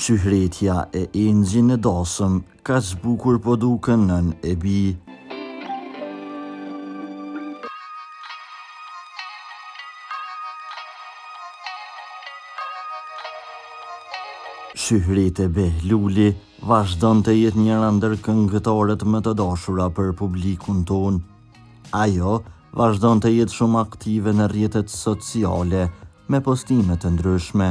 Shyhretja e Engji në dasëm, kaq bukur po duken nënë e bi. Shyhrete Behluli vazhdon të jetë njëra ndër këngëtarët më të dashura për publikun tonë. Ajo vazhdon të jetë shumë aktive në rrjetet sociale me postime të ndryshme.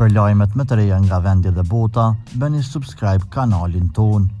Për lajmet më të reja nga vendi dhe bota, bëni subscribe kanalin tonë.